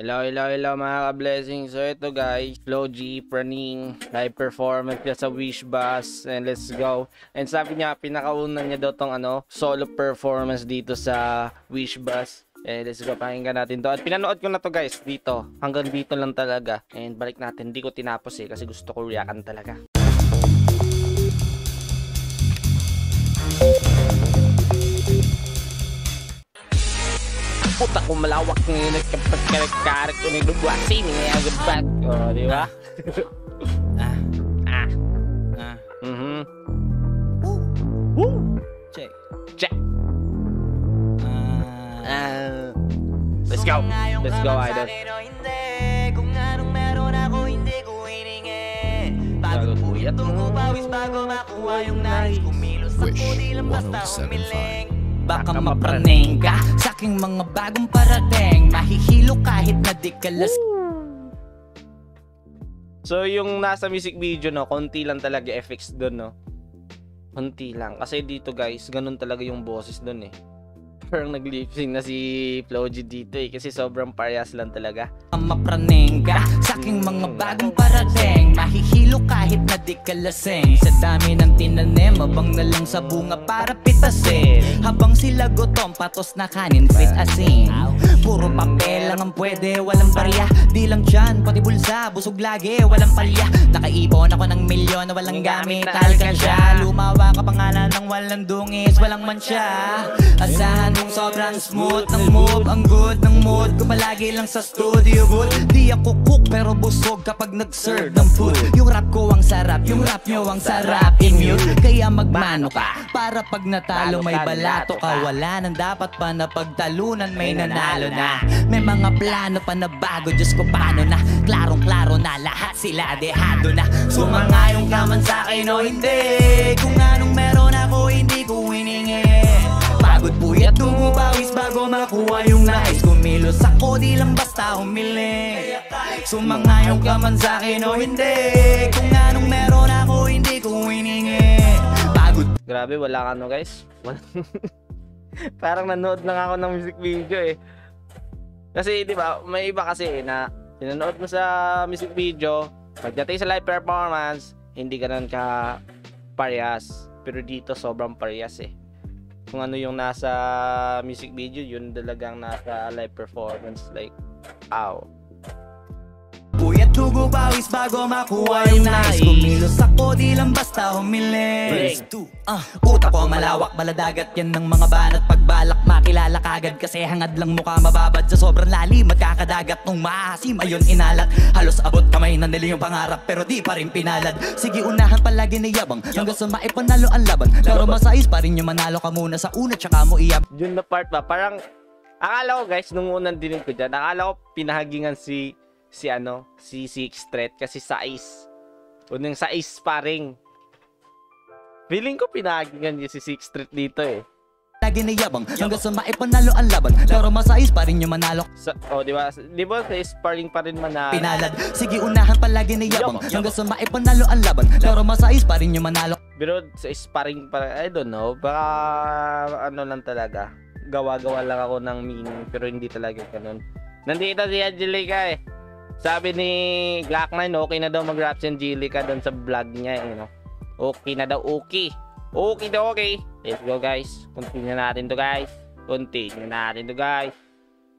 Hello, hello, hello mga ka-blessing. So ito guys, Flow G, Praning, live performance niya sa Wish Bus, and let's go. And sabi niya, pinakauna niya daw tong ano, solo performance dito sa Wish Bus. Eh, let's go, pakinggan natin to. At pinanood ko na to guys, dito. Hanggang dito lang talaga. And balik natin, hindi ko tinapos eh, kasi gusto ko reaction talaga. Puta ko malawak ngayon nagkapagkarag ko ng lubwasin ngayon ang gabat oh di ba Ah, ah ah. mhm Woo. woo Check. check Ah. ah let's go let's go idol Kung anong meron ako hindi ko hiningi Bago puyat mo. Pawis bago makuha yung nais Kumilos Wish di lang basta 1075. humiling Baka mapraning ka sa aking mga bagong parating. Mahihilo kahit na di ka so yung nasa music video no konti lang talaga effects doon no? Konti lang. Kasi dito guys ganun talaga yung boses doon eh parang nag-lip sync na si Flo G dito eh kasi sobrang parehas lang talaga. Mapraning ka sa aking mga bagong parating. Mahihilo kahit na di ka lasing. Sa dami ng tinanim, abang na lang sa bunga para pitasin. Habang sila gutom, patos na kanin, fit asin Puro papel lang ang pwede, walang barya. Di lang dyan, pati bulsa, busog lagi, walang palya. Nakaipon ako ng milyon na walang gamit, alkansya. Lumawa ka pangalan ng walang dungis, walang mansya. Asahan mong sobrang smooth ng move Ang good ng mood. Ko palagi lang sa studio booth Di ako cook pero busog kapag nag-serve ng food. Yung rap ko ang sarap, yung rap nyo ang sarap. In-mute, kaya magmano ka Para pag natalo may balato ka. Wala nang dapat pa na pagtalunan may nanalo na. May mga plano pa na bago, Diyos ko paano na? Klarong klaro na lahat sila dehado na. Sumangayong ka man sa akin o hindi Kung anong Dumubawis bago makuha yung nais Kumilos ako di lang basta humili Sumangayong ka man sa akin o hindi Kung anong meron ako hindi ko hiningi Pagod Grabe, wala ka no guys. Parang nanood lang ako ng music video eh. Kasi di ba, may iba kasi eh, na pinanood mo sa music video, pagdating sa live performance, hindi ganun ka parehas. Pero dito sobrang parehas eh. Kung ano yung nasa music video, yun talagang nasa live performance. Like, ow. Puyat tugo bawis bago makuha yung nais. Kumilos ako di lang basta humili Ah, utak ko malawak baladagat. Yan ng mga banat Pagbalak makilala kagad kasi hangad lang mukha mababad. Sa sobrang lalim magkakadagat nung maasim. Ayon inalat. Halos abot kamay na nila yung pangarap pero di pa rin pinalad. Sige unahan palagi na yabang. Hanggang sa maipanalo ang laban. Pero masayos pa rin yung manalo ka muna sa una tsaka mo iyab. Yun na part ba, parang, akala ko guys, nung unang dinig ko dyan, akala ko pinahagingan si, si ano, si Six Threat kasi size. Unang size sparring. Feeling ko pinahagingan niya si Six Threat dito eh. Lagi na yabang hanggang sa maipanalo ang laban Pero masayos pa rin yung manalo Sa, oh, di ba? Di ba sa sparring pa rin man na... pinalad Sige unahan palagi na yabang Hanggang sa maipanalo ang laban Pero masayos pa rin yung manalo Pero sa sparring pa I don't know. Baka ano lang talaga. Gawa-gawa lang ako ng meaning pero hindi talaga ganun. Nandito si Angelica eh. Sabi ni Glock9, okay na daw mag-rap si Angelica doon sa vlog niya eh, no? Okay na daw, okay. Okay daw, okay. Let's go guys. Continue natin to guys. Continue natin to guys.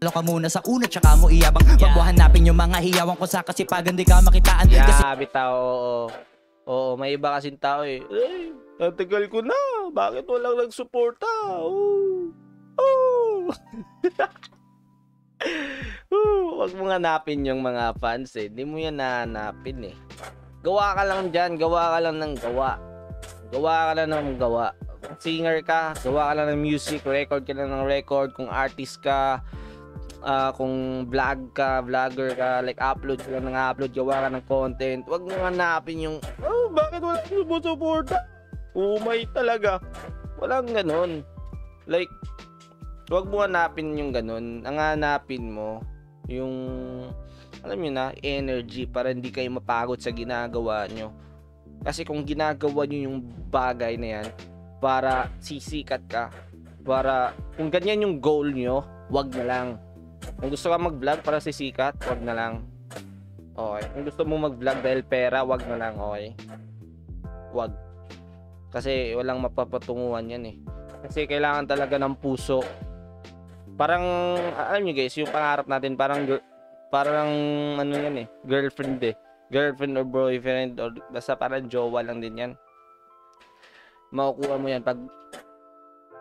ka muna sa una tsaka mo iyabang Wag mo hanapin yung mga hiyawan ko sa kasipagan di ka makitaan Kasi Yeah, bitaw, oo. Oo, may iba kasing tao eh. Ay, ang tagal ko na. Bakit walang nagsuporta? Oh. Oh. Ooh, wag mo hanapin yung mga fans eh. Hindi mo yan nahanapin eh. Gawa ka lang dyan. Gawa ka lang ng gawa. Gawa ka lang ng gawa. Singer ka, gawa ka lang ng music. Record ka lang ng record. Kung artist ka, ah, kung vlog ka, vlogger ka, like upload ka lang ng upload, gawa ka ng content. Wag mo hanapin yung, oh, bakit wala kang sumusuporta? Umay talaga. Walang ganun. Like, wag mo hanapin yung ganun. Ang hanapin mo, yung, alam nyo na, energy para hindi kayo mapagod sa ginagawa nyo. Kasi kung ginagawa nyo yung bagay na yan, para sisikat ka, para, kung ganyan yung goal nyo, wag na lang. Kung gusto ka mag-vlog para sisikat, wag na lang. Okay. Kung gusto mo mag-vlog dahil pera, wag na lang, okay? Wag. Kasi walang mapapatunguhan yan eh. Kasi kailangan talaga ng puso. Parang, alam nyo guys, yung pangarap natin, parang, parang, ano yan eh, girlfriend eh. Girlfriend or boyfriend, or basta parang jowa lang din yan. Makukuha mo yan pag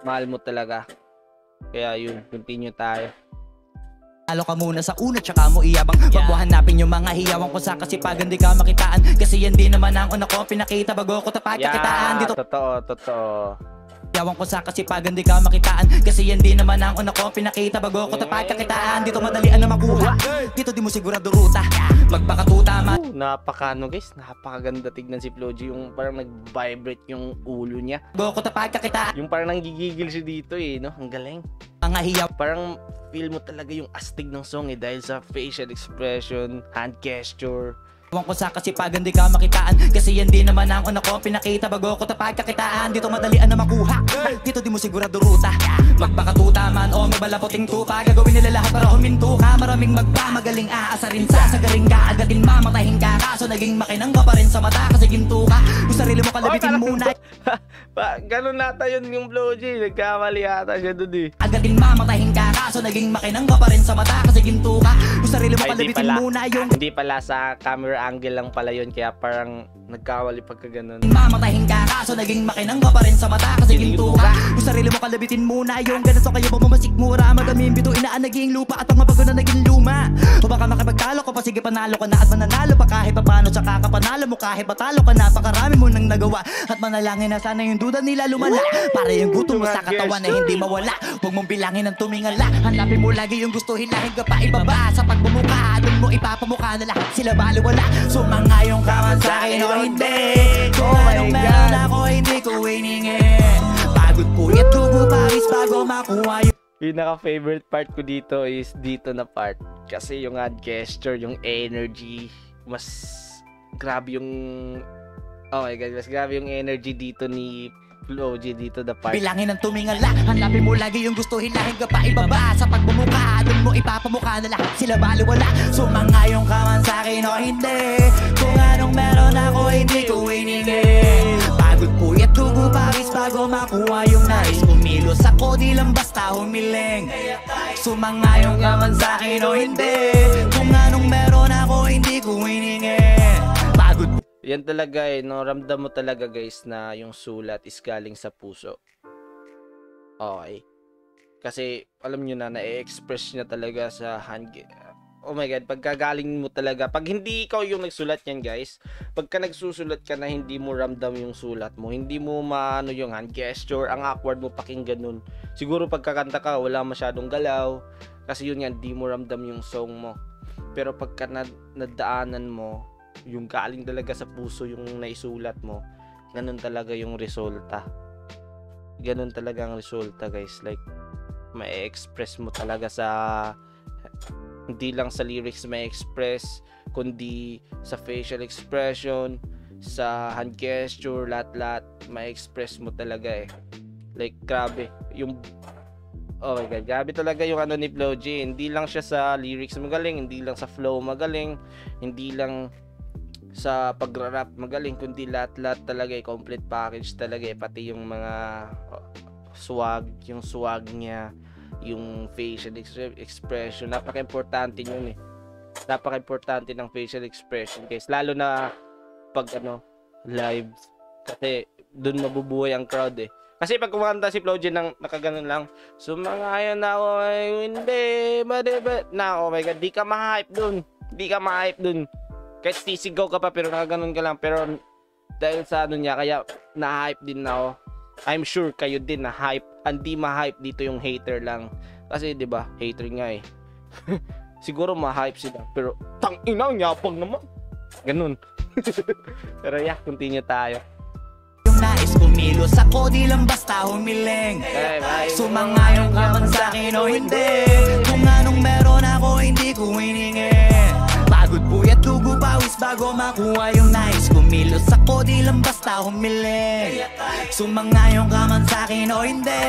mahal mo talaga. Kaya yun, continue tayo. Alo ka muna sa una tsaka mo iyabang Wag mo hanapin yung mga hiyawan ko sa kasipagan di ka makitaan Kasi yan din naman ang una ko pinakita bago ko tapat kakitaan Dito totoo, totoo. Hiyawan ko sa kasipagan di ka makitaan. Kasi yan din naman ang una ko pinakita. Bago ko tapat kakitaan Dito madalian na makuha. Dito di mo sigurado ruta. Magpakatuta ma Oh, napaka ano guys, napakaganda tignan si Floji. Yung parang nag-vibrate yung ulo niya. Bago ko tapat kakitaan Yung parang nanggigigil siya dito eh, no? Ang galing. Mga hiyaw Parang feel mo talaga yung astig ng song eh dahil sa facial expression, hand gesture. Ewan ko sa kasipagan di ka makitaan. Kasi yan din naman ang una ko pinakita. Bago ko tapag kakitaan. Dito madalian na makuha Dito di mo sigurado ruta. Magpakatuta man o may balapoting tupa. Gagawin nila lahat para huminto ka. Maraming magpamagaling aasarin sa Sagaling ka. Agatin mamatahin ka. Kaso naging makinang ka pa rin sa mata Kasi ginto ka. Yung sarili mo kalabitin parang- muna ganun nata yun yung Floji. Nagkamali ata siya dun eh. Agatin mamatahin ka naging makinang ka pa rin sa mata Kasi ginto ka. Yung sarili mo Ay, di kalabitin pala. muna Yung Hindi pala sa camera angle lang pala yun kaya parang nagkamali pagka ganun. Mamatahin ka kaso naging makinang ka pa rin sa mata kasi ginto ka. Yung sarili mo kalabitin muna yung ganito kayo bumamasik mura. Madaming bito inaan naging lupa at mga bago na naging luma. O baka makipagtalo ka pa sige panalo ka na at mananalo pa kahit papano Tsaka kapanalo mo kahit patalo ka napakarami mo nang nagawa. At manalangin na sana yung duda nila lumala. Para yung gutom mo sa katawan na hindi mawala. Huwag mong bilangin ng tumingala. Hanapin mo lagi yung gusto hilahin ka pa ibaba. Sa pagbumuka doon mo ipapamukha na lahat. Sila baliwala. Sumangayong ka man sa akin o hindi. Kung anong meron ako hindi ko hiningin Pagod puyat dugo pawis bago makuha yung Pinaka-favorite part ko dito is dito na part. Kasi yung hand gesture, yung energy, mas grabe yung... Oh my God, mas grabe yung energy dito ni Floji dito the part. Bilangin ng tumingala Hanapin mo lagi yung gusto hilahin ka pa ibaba. Sa pagbumuka doon mo ipapamukha na lahat. Sila baliwala Sumangayong ka man sa akin o hindi. Kung anong meron ako hindi ko hiningin Pagod puyat dugo pawis bago makuha yung nais. Kumilos ako di lang basta humiling. Sumangayong ka man sa akin o hindi. Kung anong meron ako hindi ko Pagod Yan talaga eh, no? Ramdam mo talaga guys na yung sulat is galing sa puso. Okay. Kasi, alam nyo na, na-express niya talaga sa hand... Oh my God, pagkagaling mo talaga, pag hindi ikaw yung nagsulat yan guys, pagka nagsusulat ka na hindi mo ramdam yung sulat mo, hindi mo maano yung hand gesture, ang awkward mo pakinggan nun. Siguro pagkakanta ka, wala masyadong galaw, kasi yun yan, hindi mo ramdam yung song mo. Pero pagka nad- nadaanan mo, yung galing talaga sa puso yung naisulat mo, ganun talaga yung resulta. Ganun talaga ang resulta, guys. Like, ma-express mo talaga sa hindi lang sa lyrics ma-express, kundi sa facial expression, sa hand gesture, lahat-lahat, ma-express mo talaga eh. Like, grabe. Yung Oh my God, grabe talaga yung ano ni Flo G. Hindi lang siya sa lyrics magaling, hindi lang sa flow magaling, hindi lang sa pagra-rap magaling kundi lahat-lahat talaga eh, complete package talaga eh, pati yung mga swag, yung swag niya, yung facial ex- expression, napaka-importante yun eh. Napaka-importante ng facial expression guys, lalo na pag ano, live kasi doon mabubuhay ang crowd eh. Kasi pag kumanta si Flo G ng nakaganon lang, sumangayon na ako ay hindi, madebe, na oh my god, di ka ma-hype dun. Di ka ma-hype dun kahit sisigaw ka pa pero nakaganon ka lang. Pero dahil sa ano niya kaya na-hype din na ako I'm sure kayo din na hype hindi ma-hype dito yung hater lang. Kasi 'di ba hater nga eh. Siguro ma-hype sila pero tang ina nyapang naman. Ganun. Pero yeah continue tayo. Yung nais kumilos ako di lang basta humiling Sumangayon ka man sa akin o hindi. Kung anong meron ako hindi ko hiningin Pagod puyat dugo pawis bago makuha yung nais. Kumilos ako di lang basta humiling Sumangayon ka man sa akin o hindi.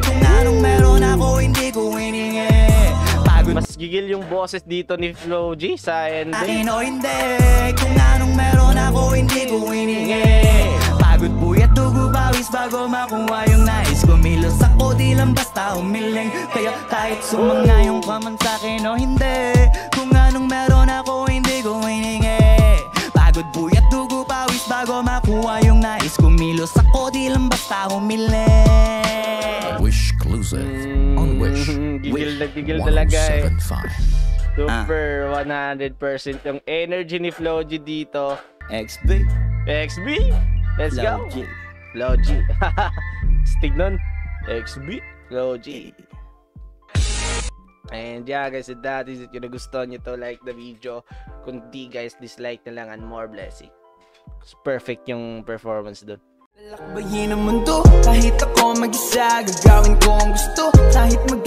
Kung anong meron ako hindi ko hiningin Pagod. Mas gigil yung boses dito ni Flo G sa ending. akin o hindi. Kung anong meron ako hindi ko hiningi Pagod puyat dugo bawis bago makuha yung nais. Kumilos ako di lang basta umiling Kaya kahit sumanga yung kaman sa akin o hindi anong meron ako hindi ko hiningi Pagod puyat dugo bawis bago makuha yung nais Kumilos ako di lang basta umiling Wish exclusive on Wish. Mm, gigil Wish na gigil talaga eh. 1075. Super 100% yung energy ni Flo G dito. XB XB, let's go. Flo G. Flo G. Stig nun. XB, Flo G. And yeah guys, if that is it, kung nagustuhan nyo to, like the video. Kung di guys, dislike na lang and more blessing. It's perfect yung performance dun. Lakbayin ang mundo Kahit ako mag-isa Gagawin ko ang gusto Kahit mag